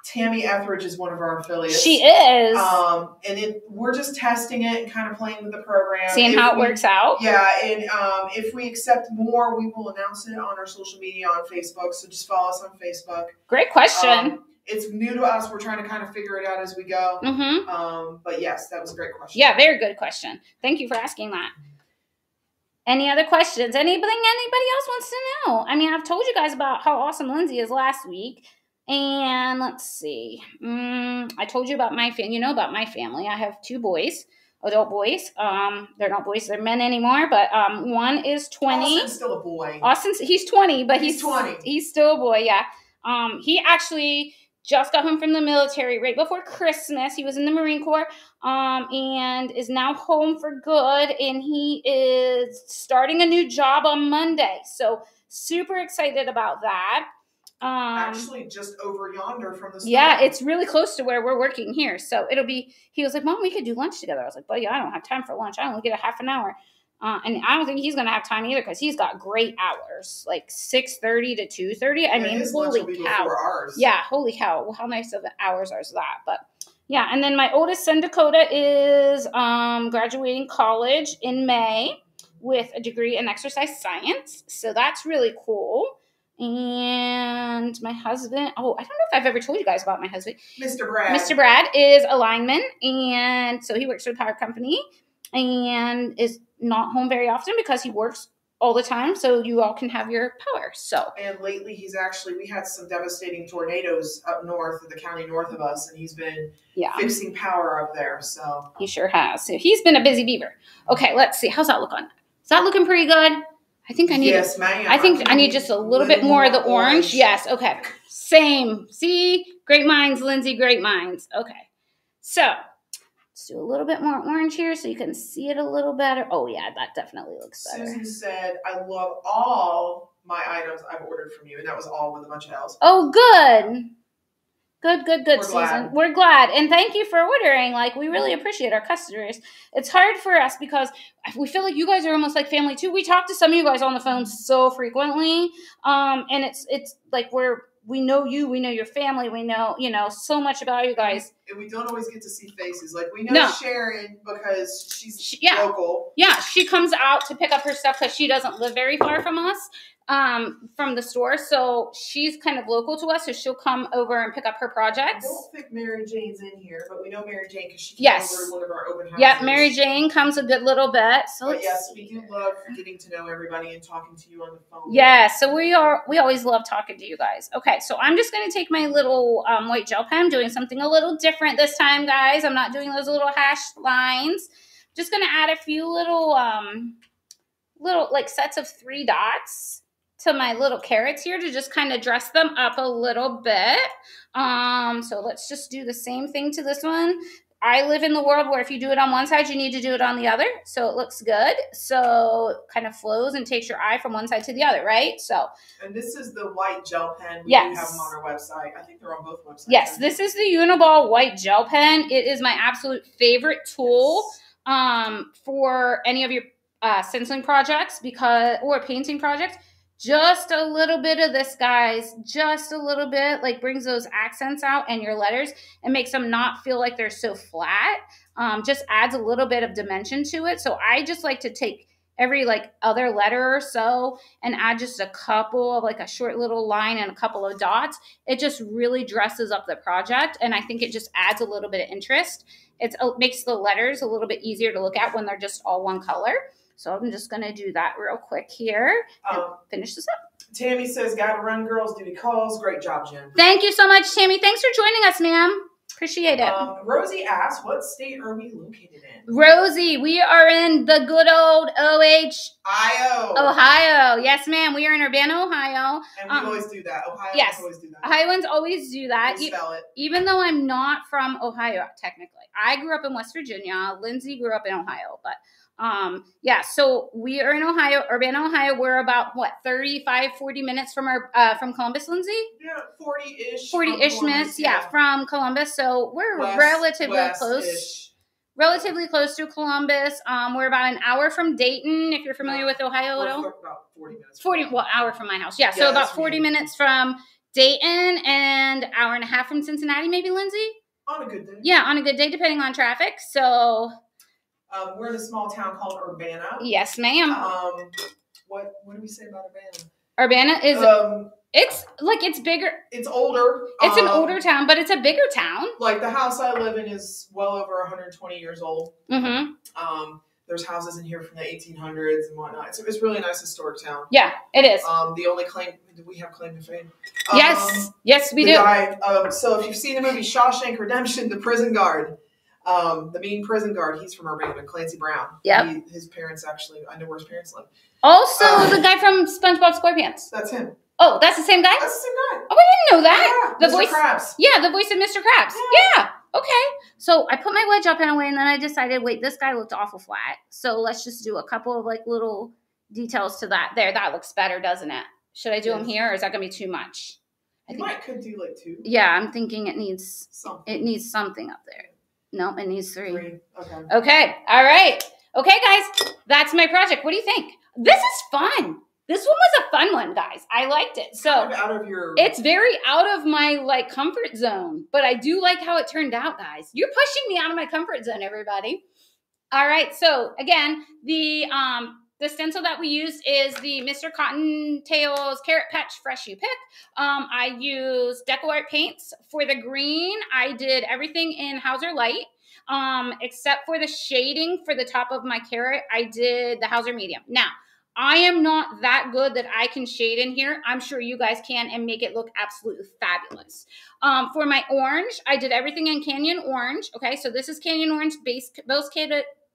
Tammy Etheridge is one of our affiliates.
She is
Um, and it, we're just testing it and kind of playing with the program.
seeing
If
how it
we-
works out.
Yeah, and um, if we accept more, we will announce it on our social media on Facebook. So just follow us on Facebook.
Great question.
Um, it's new to us. We're trying to kind of figure it out as we go.
mm-hmm.
Um, but yes, that was a great question.
Yeah, very good question. Thank you for asking that. Any other questions? Anything anybody else wants to know? I mean, I've told you guys about how awesome Lindsey is last week. And let's see. Mm, I told you about my family. You know about my family. I have two boys, adult boys. Um, they're not boys; they're men anymore. But um, one is twenty.
Austin's still a boy.
Austin's he's twenty, but he's
He's 20.
He's still a boy. Yeah. Um, he actually just got home from the military right before Christmas. He was in the Marine Corps um, and is now home for good. And he is starting a new job on Monday. So, super excited about that. Um,
Actually, just over yonder from the store.
yeah, it's really close to where we're working here. So it'll be, he was like, Mom, we could do lunch together. I was like, Buddy, I don't have time for lunch. I only get a half an hour. Uh, and I don't think he's going to have time either because he's got great hours, like 6.30 to 2.30. I
Yeah,
mean,
his lunch will
holy cow. Yeah, holy cow. Well, how nice of the hours are that? But yeah, and then my oldest son Dakota is um, graduating college in May with a degree in exercise science. So that's really cool. And my husband, oh, I don't know if I've ever told you guys about my husband.
Mr. Brad.
Mr. Brad is a lineman, and so he works for the power company and is not home very often because he works all the time. So you all can have your power. So
And lately, he's actually we had some devastating tornadoes up north of the county north of us, and he's been
yeah.
fixing power up there. So
He sure has. So he's been a busy beaver. Okay, let's see. How's that look on? Is that looking pretty good? I think I need.
yes, ma'am.
I think I need just a little bit more of the orange. Yes. Okay. Same. See, great minds, Lindsey. Great minds. Okay. So let's do a little bit more orange here so you can see it a little better. Oh yeah, that definitely looks better.
Susan said, "I love all my items I've ordered from you," and that was all with a bunch of L's.
Oh, good. Good, good, good,
We're
Susan.
glad.
We're glad. And thank you for ordering. Like, we really appreciate our customers. It's hard for us because we feel like you guys are almost like family too. We talk to some of you guys on the phone so frequently. Um, and it's it's like we're we know you, we know your family, we know, you know, so much about you guys.
And we don't always get to see faces. Like we know
No.
Sharon because she's
She- yeah.
local.
Yeah, she comes out to pick up her stuff because she doesn't live very far from us, um, from the store. So she's kind of local to us, so she'll come over and pick up her
I
projects.
don't think Mary Jane's in here, but we know Mary Jane because she came
Yes.
over to one of our open houses.
Yep, Mary Jane comes a good little bit. So
But yes, we do love getting to know everybody and talking to you on the phone.
Yeah, so we are we always love talking to you guys. Okay, so I'm just gonna take my little um, white gel pen. I'm doing something a little different this time, guys. I'm not doing those little hash lines. Just gonna add a few little um little like sets of three dots to my little carrots here to just kind of dress them up a little bit. Um, so let's just do the same thing to this one. I live in the world where if you do it on one side, you need to do it on the other. So it looks good. So it kind of flows and takes your eye from one side to the other, right? So
And this is the white gel pen. We
Yes.
have them on our website. I think they're on both websites.
yes, this is the Uniball white gel pen. It is my absolute favorite tool um, for any of your uh, stenciling projects because or painting projects. Just a little bit of this, guys. Just a little bit, like brings those accents out and your letters and makes them not feel like they're so flat. Um, just adds a little bit of dimension to it. So I just like to take every like other letter or so and add just a couple of like a short little line and a couple of dots. It just really dresses up the project, and I think it just adds a little bit of interest. It's, it makes the letters a little bit easier to look at when they're just all one color. So I'm just gonna do that real quick here and
Um,
finish this up.
Tammy says, "Gotta run, girls. Duty calls. Great job, Jen."
Thank you so much, Tammy. Thanks for joining us, ma'am. Appreciate it.
Um, Rosie asks, "What state are we located in?"
Rosie, we are in the good old OH
Io.
Ohio. Yes, ma'am. We are in Urbana, Ohio.
And we
um,
always do that. Ohio
yes.
always do that.
Ohioans always do that. E-
spell it.
even though I'm not from Ohio, technically. I grew up in West Virginia. Lindsey grew up in Ohio. But um, yeah, so we are in Ohio, Urbana, Ohio. We're about what, 35, 40 minutes from our uh, from Columbus, Lindsey?
Yeah, forty-ish.
40 ish
Columbus,
minutes, yeah, from Columbus. So we're
West-
relatively
west-ish.
close. Relatively close to Columbus. Um, we're about an hour from Dayton, if you're familiar with Ohio at all.
about forty minutes.
40 well hour from my house yeah so about 40
me.
minutes from dayton and hour and a half from cincinnati maybe lindsey
On a good day.
yeah on a good day depending on traffic so
Um, we're in a small town called Urbana.
yes ma'am
Um, what what do we say about Urbana?
urbana is
um,
it's like it's bigger
it's older.
it's an
Um,
older town but it's a bigger town
Like the house I live in is well over 120 years old.
mm-hmm
Um, there's houses in here from the 1800s and whatnot. It's, it's really a nice historic town.
yeah it is
Um, the only claim we have claim to fame? Um,
yes yes we do
Guy, um, so if you've seen the movie Shawshank Redemption, the prison guard, um, the main prison guard, he's from Urbana, Clancy Brown. Yeah. His parents actually, I know where his parents live.
also
Uh,
the guy from spongebob squarepants
That's him.
Oh, that's the same guy?
That's the same guy.
Oh, I didn't know that.
Yeah,
the
Mr.
voice.
Krabs.
Yeah, the voice of Mr. Krabs.
Yeah.
Yeah. Okay. So I put my wedge up anyway, and then I decided, wait, this guy looked awful flat. So let's just do a couple of like little details to that. There, that looks better, doesn't it? Should I do them here, or is that gonna be too much? I
You
think-
might could do like two.
Yeah, I'm thinking it needs
Something.
it needs something up there. No, it needs three.
Three. Okay.
Okay. All right. Okay, guys. That's my project. What do you think? This is fun. This one was a fun one, guys. I liked it. So
kind of out of your.
it's very out of my like comfort zone, but I do like how it turned out, guys. You're pushing me out of my comfort zone, everybody. All right. So again, the um the stencil that we used is the Mr. Cottontail's Carrot Patch Fresh You Pick. Um, I used Deco Art paints for the green. I did everything in Hauser Light. Um, except for the shading for the top of my carrot, I did the Hauser medium. Now, I am not that good that I can shade in here. I'm sure you guys can and make it look absolutely fabulous. Um, for my orange, I did everything in Canyon Orange. Okay, so this is Canyon Orange base base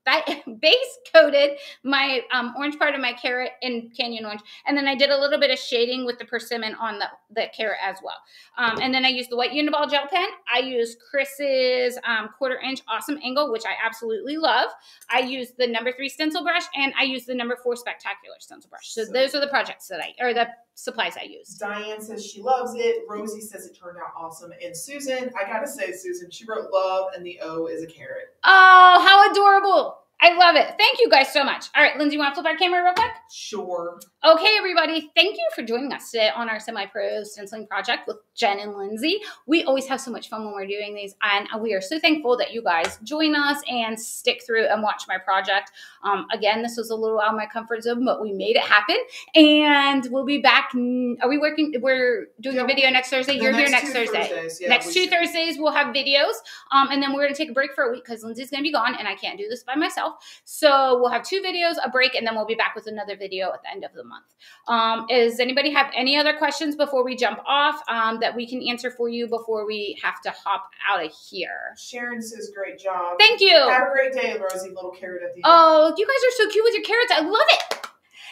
base coated my um, orange part of my carrot in Canyon Orange, and then I did a little bit of shading with the persimmon on the, the carrot as well. Um, and then I used the white Uniball gel pen. I used Chris's um, quarter inch awesome angle, which I absolutely love. I used the number three stencil brush, and I used the number four spectacular stencil brush. So
So-
those are the projects that I or the supplies I used.
Diane says she loves it. Rosie says it turned out awesome. And Susan, I gotta say, Susan, she wrote love and the O is a carrot.
Oh, how adorable! I love it. Thank you guys so much. All right, Lindsey, you want to flip our camera real quick?
Sure.
Okay, everybody, thank you for joining us today on our semi pro stenciling project with Jen and Lindsey. We always have so much fun when we're doing these, and we are so thankful that you guys join us and stick through and watch my project. Um, again, this was a little out of my comfort zone, but we made it happen, and we'll be back. Are we working? We're doing
Yeah,
a video next Thursday. You're here next Thursday.
Thursdays, yeah,
next two
should-
Thursdays, we'll have videos, um, and then we're going to take a break for a week because Lindsey's going to be gone, and I can't do this by myself. So we'll have two videos, a break, and then we'll be back with another video at the end of the month. Um, does anybody have any other questions before we jump off um, that we can answer for you before we have to hop out of here?
Sharon says, great job.
Thank you.
Have a great day, Rosie. Little carrot at the end.
Oh, you guys are so cute with your carrots. I love it.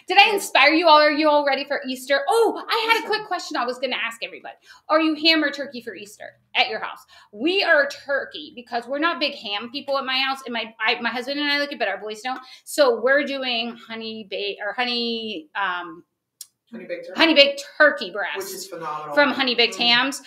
Did I inspire you all? Are you all ready for Easter? Oh, I had a quick question I was going to ask everybody. Are you ham or turkey for Easter at your house? We are turkey because we're not big ham people at my house, and my I, my husband and I like it, but our boys don't. So we're doing honey bake or honey um,
Honey baked turkey.
honey baked turkey breast
Which is phenomenal.
from Honey Baked
Mm.
Hams.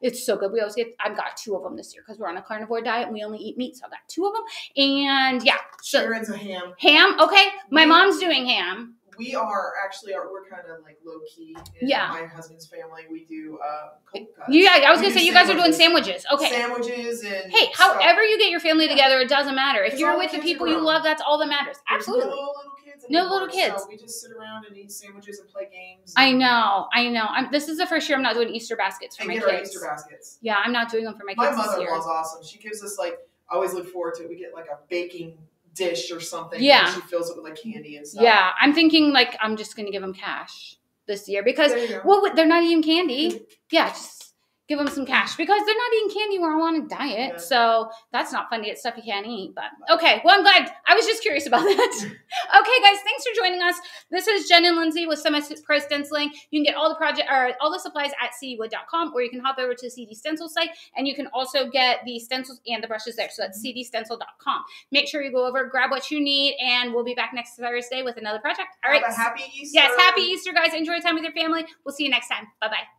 it's so good. We always get. I've got two of them this year because we're on a carnivore diet and we only eat meat, so I got two of them. And yeah, so
Sharon's a ham.
ham. Okay, my
We-
mom's doing ham.
We are actually are we're kind of like low key in
Yeah.
my husband's family. We do uh cold cuts.
Yeah, I was
We
gonna say you guys are doing
sandwiches.
Okay.
Sandwiches and
Hey,
stuff.
however you get your family
Yeah.
together, it doesn't matter. If you're with the people you love, that's all that matters.
There's
Absolutely.
No little kids.
No little kids.
So we just sit around and eat sandwiches and play games.
I know, I know. I'm, this is the first year I'm not doing Easter baskets for
And
my kids.
Easter baskets.
Yeah, I'm not doing them for my
My
kids this
mother in
year.
law's awesome. She gives us like I always look forward to it. We get like a baking dish or something.
Yeah.
She fills it with like candy and stuff.
Yeah, I'm thinking like I'm just gonna give them cash this year because
There you go.
well, they're not eating candy. Yeah, just give them some cash because they're not eating candy. We're on a diet,
Yeah.
so that's not fun to get stuff you can't eat. But okay, well, I'm glad. I was just curious about that. okay, guys, thanks for joining us. This is Jen and Lindsey with Semi Pro Stenciling. You can get all the project or all the supplies at cdwood.com, or you can hop over to the CD Stencil site, and you can also get the stencils and the brushes there. So that's mm-hmm. cdstencil.com. Make sure you go over, grab what you need, and we'll be back next Thursday with another project. All right.
Happy Easter.
Yes, happy Easter, guys. Enjoy time with your family. We'll see you next time. Bye bye.